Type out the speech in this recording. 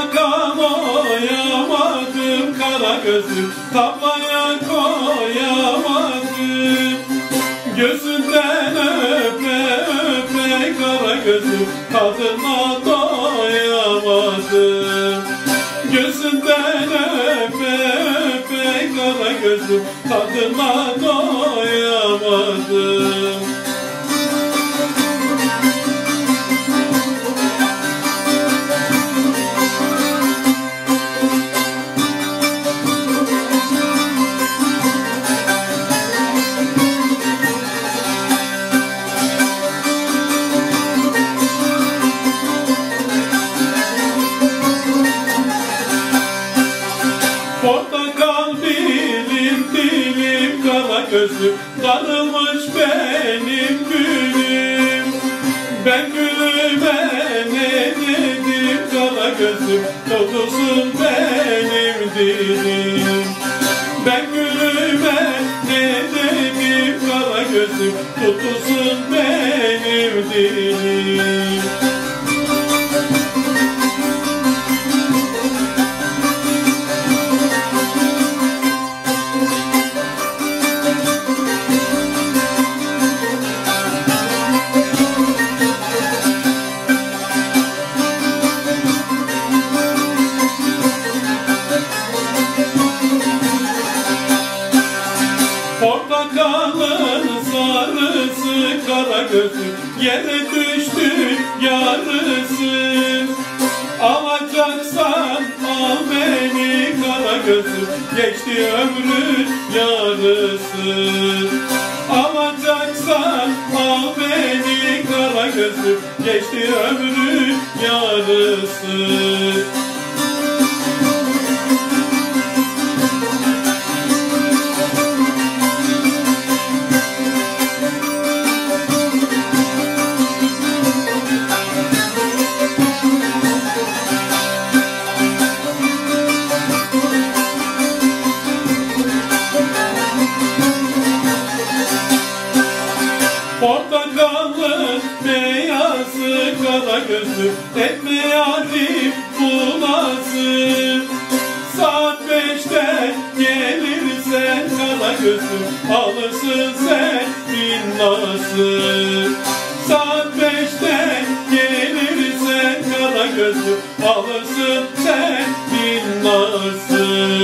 Takam oyamadım kara gözüm Tablaya koyamadım. Gözünden öpe öpe kara gözüm Tadına doyamadım. Gözünden öpe öpe kara gözüm Tadına doyamadım. Gözlüm Darılmış benim gülüm. Ben gülüme ne dedim? Kara gözlüm Tutulsun benim dilim. Ben gülüme ne dedim? Kara gözlüm Tutulsun benim dilim sarısı kara gözü Yere düştü yarısı. Alacaksan al beni kara gözü Geçti ömrün yarısı. Alacaksan al beni kara gözü Geçti ömrün yarısı Portakallı beyazı kara gözlü Etme yarim bulasın Saat beşte gelirsen kara gözlü Alırsın sen bin nasıl Saat beşte gelirsen kara gözlü Alırsın sen bin nasıl